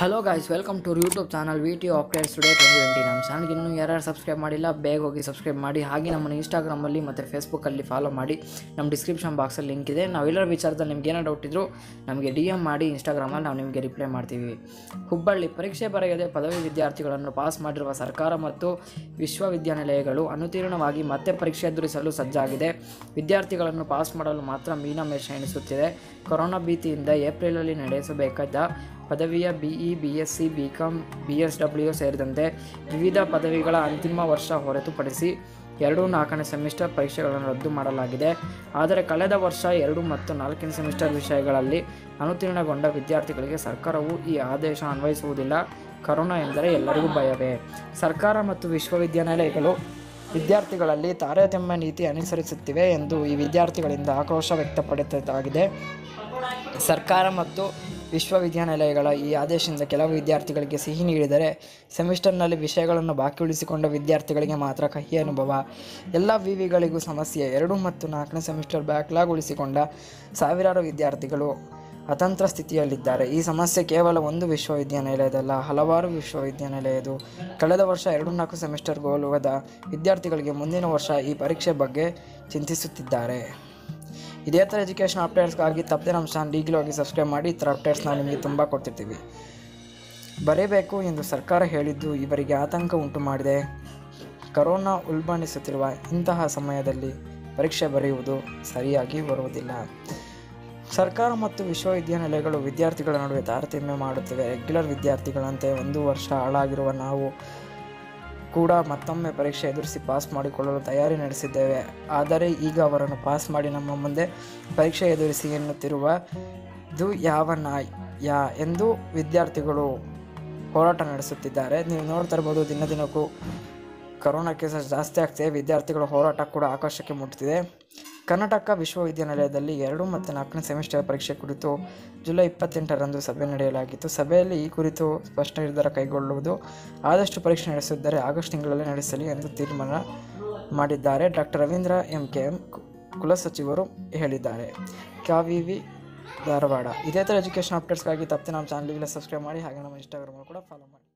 Hello guys welcome to YouTube channel V T updates today twenty twenty ನಮ್ಮ ಚಾನಲ್ಗೆ ಇನ್ನೂ ಯಾರ್ಯಾರು ಸಬ್ಸ್ಕ್ರೈಬ್ ಮಾಡಿಲ್ಲ, ಬೇಗ ಹೋಗಿ ಸಬ್ಸ್ಕ್ರೈಬ್ ಮಾಡಿ. ಹಾಗೆ ನಮ್ಮನ್ನು ಇನ್ಸ್ಟಾಗ್ರಾಮಲ್ಲಿ ಮತ್ತು ಫೇಸ್ಬುಕ್ಕಲ್ಲಿ ಫಾಲೋ ಮಾಡಿ. ನಮ್ಮ ಡಿಸ್ಕ್ರಿಪ್ಷನ್ ಬಾಕ್ಸಲ್ಲಿ ಲಿಂಕ್ ಇದೆ. ನಾವೆಲ್ಲರ ವಿಚಾರದಲ್ಲಿ ನಿಮ್ಗೆ ಏನೋ ಡೌಟ್ ಇದ್ದರೂ ನಮಗೆ ಡಿ ಎಂ ಮಾಡಿ ಇನ್ಸ್ಟಾಗ್ರಾಮಲ್ಲಿ ನಾವು ನಿಮಗೆ ರಿಪ್ಲೈ ಮಾಡ್ತೀವಿ. ಹುಬ್ಬಳ್ಳಿ ಪರೀಕ್ಷೆ ಬರೆಯದೆ ಪದವಿ ವಿದ್ಯಾರ್ಥಿಗಳನ್ನು ಪಾಸ್ ಮಾಡಿರುವ ಸರ್ಕಾರ ಮತ್ತು ವಿಶ್ವವಿದ್ಯಾನಿಲಯಗಳು ಅನುತೀರ್ಣವಾಗಿ ಮತ್ತೆ ಪರೀಕ್ಷೆ ಎದುರಿಸಲು ಸಜ್ಜಾಗಿದೆ. ವಿದ್ಯಾರ್ಥಿಗಳನ್ನು ಪಾಸ್ ಮಾಡಲು ಮಾತ್ರ ಮೀನಮೇಷ ಎಣಿಸುತ್ತಿದೆ. ಕೊರೋನಾ ಭೀತಿಯಿಂದ ಏಪ್ರಿಲಲ್ಲಿ ನಡೆಸಬೇಕಾದ ಪದವಿಯ BE B S C B com B S W ಸೇರಿದಂತೆ ವಿವಿಧ ಪದವಿಗಳ ಅಂತಿಮ ವರ್ಷ ಹೊರತುಪಡಿಸಿ ಎರಡು ನಾಲ್ಕನೇ ಸೆಮಿಸ್ಟರ್ ಪರೀಕ್ಷೆಗಳನ್ನು ರದ್ದು ಮಾಡಲಾಗಿದೆ. ಆದರೆ ಕಳೆದ ವರ್ಷ ಎರಡು ಮತ್ತು ನಾಲ್ಕನೇ ಸೆಮಿಸ್ಟರ್ ವಿಷಯಗಳಲ್ಲಿ ಅನುತೀರ್ಣಗೊಂಡ ವಿದ್ಯಾರ್ಥಿಗಳಿಗೆ ಸರ್ಕಾರವು ಈ ಆದೇಶ ಅನ್ವಯಿಸುವುದಿಲ್ಲ. ಕರೋನಾ ಎಂದರೆ ಎಲ್ಲರಿಗೂ ಭಯವೇ. ಸರ್ಕಾರ ಮತ್ತು ವಿಶ್ವವಿದ್ಯಾನಿಲಯಗಳು ವಿದ್ಯಾರ್ಥಿಗಳಲ್ಲಿ ತಾರತಮ್ಯ ನೀತಿ ಅನುಸರಿಸುತ್ತಿವೆ ಎಂದು ಈ ವಿದ್ಯಾರ್ಥಿಗಳಿಂದ ಆಕ್ರೋಶ ವ್ಯಕ್ತಪಡಿಸಲಾಗಿದೆ. ಸರ್ಕಾರ ಮತ್ತು ವಿಶ್ವವಿದ್ಯಾನಿಲಯಗಳ ಈ ಆದೇಶದಿಂದ ಕೆಲವು ವಿದ್ಯಾರ್ಥಿಗಳಿಗೆ ಸಿಹಿ ನೀಡಿದರೆ ಸೆಮಿಸ್ಟರ್ನಲ್ಲಿ ವಿಷಯಗಳನ್ನು ಬಾಕಿ ಉಳಿಸಿಕೊಂಡ ವಿದ್ಯಾರ್ಥಿಗಳಿಗೆ ಮಾತ್ರ ಕಹಿ ಅನುಭವ. ಎಲ್ಲ ವಿವಿಗಳಿಗೂ ಸಮಸ್ಯೆ. ಎರಡು ಮತ್ತು ನಾಲ್ಕನೇ ಸೆಮಿಸ್ಟರ್ ಬ್ಯಾಕ್ಲಾಗ್ ಉಳಿಸಿಕೊಂಡ ಸಾವಿರಾರು ವಿದ್ಯಾರ್ಥಿಗಳು ಅತಂತ್ರ ಸ್ಥಿತಿಯಲ್ಲಿದ್ದಾರೆ. ಈ ಸಮಸ್ಯೆ ಕೇವಲ ಒಂದು ವಿಶ್ವವಿದ್ಯಾನಿಲಯದಲ್ಲ, ಹಲವಾರು ವಿಶ್ವವಿದ್ಯಾನಿಲಯದು ಕಳೆದ ವರ್ಷ ಎರಡು ನಾಲ್ಕು ಸೆಮಿಸ್ಟರ್ ಗೋಲುವದ ವಿದ್ಯಾರ್ಥಿಗಳಿಗೆ ಮುಂದಿನ ವರ್ಷ ಈ ಪರೀಕ್ಷೆ ಬಗ್ಗೆ ಚಿಂತಿಸುತ್ತಿದ್ದಾರೆ. ಇದೇ ಥರ ಎಜುಕೇಷನ್ ಅಪ್ಡೇಟ್ಸ್ಗಾಗಿ ತಪ್ಪದೆ ನಮ್ಮ ಚಾನಲ್ ಈಗಲೂ ಹೋಗಿ ಸಬ್ಸ್ಕ್ರೈಬ್ ಮಾಡಿ, ಈ ಥರ ಅಪ್ಡೇಟ್ಸ್ ನಾವು ನಿಮಗೆ ತುಂಬ ಕೊಡ್ತಿರ್ತೀವಿ. ಬರೀಬೇಕು ಎಂದು ಸರ್ಕಾರ ಹೇಳಿದ್ದು ಇವರಿಗೆ ಆತಂಕ ಉಂಟು ಮಾಡಿದೆ. ಕರೋನಾ ಉಲ್ಬಣಿಸುತ್ತಿರುವ ಇಂತಹ ಸಮಯದಲ್ಲಿ ಪರೀಕ್ಷೆ ಬರೆಯುವುದು ಸರಿಯಾಗಿ ಬರುವುದಿಲ್ಲ. ಸರ್ಕಾರ ಮತ್ತು ವಿಶ್ವವಿದ್ಯಾನಿಲಯಗಳು ವಿದ್ಯಾರ್ಥಿಗಳ ನಡುವೆ ತಾರತಮ್ಯ ಮಾಡುತ್ತವೆ. ರೆಗ್ಯುಲರ್ ವಿದ್ಯಾರ್ಥಿಗಳಂತೆ ಒಂದು ವರ್ಷ ಹಾಳಾಗಿರುವ ನಾವು ಕೂಡ ಮತ್ತೊಮ್ಮೆ ಪರೀಕ್ಷೆ ಎದುರಿಸಿ ಪಾಸ್ ಮಾಡಿಕೊಳ್ಳಲು ತಯಾರಿ ನಡೆಸಿದ್ದೇವೆ. ಆದರೆ ಈಗ ಅವರನ್ನು ಪಾಸ್ ಮಾಡಿ ನಮ್ಮ ಮುಂದೆ ಪರೀಕ್ಷೆ ಎದುರಿಸಿ ಎನ್ನುತ್ತಿರುವ ಇದು ಯಾವ ನಾಯ್ ಯಾ ಎಂದು ವಿದ್ಯಾರ್ಥಿಗಳು ಹೋರಾಟ ನಡೆಸುತ್ತಿದ್ದಾರೆ. ನೀವು ನೋಡ್ತಾ ಇರ್ಬೋದು ದಿನ ದಿನಕ್ಕೂ ಕರೋನಾ ಕೇಸಸ್ ಜಾಸ್ತಿ ಆಗ್ತಿದೆ. ವಿದ್ಯಾರ್ಥಿಗಳ ಹೋರಾಟ ಕೂಡ ಆಕಾಶಕ್ಕೆ ಮುಟ್ಟುತ್ತಿದೆ ಕರ್ನಾಟಕ ವಿಶ್ವವಿದ್ಯಾನಿಲಯದಲ್ಲಿ ಎರಡು ಮತ್ತು ನಾಲ್ಕನೇ ಸೆಮಿಸ್ಟರ್ ಪರೀಕ್ಷೆ ಕುರಿತು ಜುಲೈ ಇಪ್ಪತ್ತೆಂಟರಂದು ಸಭೆ ನಡೆಯಲಾಗಿತ್ತು. ಸಭೆಯಲ್ಲಿ ಈ ಕುರಿತು ಸ್ಪಷ್ಟ ನಿರ್ಧಾರ ಕೈಗೊಳ್ಳುವುದು ಆದಷ್ಟು ಪರೀಕ್ಷೆ ನಡೆಸಿದ್ದರೆ ಆಗಸ್ಟ್ ತಿಂಗಳಲ್ಲಿ ನಡೆಸಲಿ ಎಂದು ತೀರ್ಮಾನ ಮಾಡಿದ್ದಾರೆ. Doctor Ravindra M. K. M. ಕುಲಸಚಿವರು ಹೇಳಿದ್ದಾರೆ. ಕಾವಿವಿ ಧಾರವಾಡ. ಇದೇ ಥರ ಎಜುಕೇಷನ್ ಅಪ್ಡೇಟ್ಸ್ಗಾಗಿ ತಪ್ಪಿ ನಮ್ಮ ಚಾನಲ್ಗೆಲ್ಲ ಸಬ್ಸ್ಕ್ರೈಬ್ ಮಾಡಿ ಹಾಗೆ ನಮ್ಮ ಇನ್ಸ್ಟಾಗ್ರಾಮಲ್ಲಿ ಕೂಡ ಫಾಲೋ ಮಾಡಿ.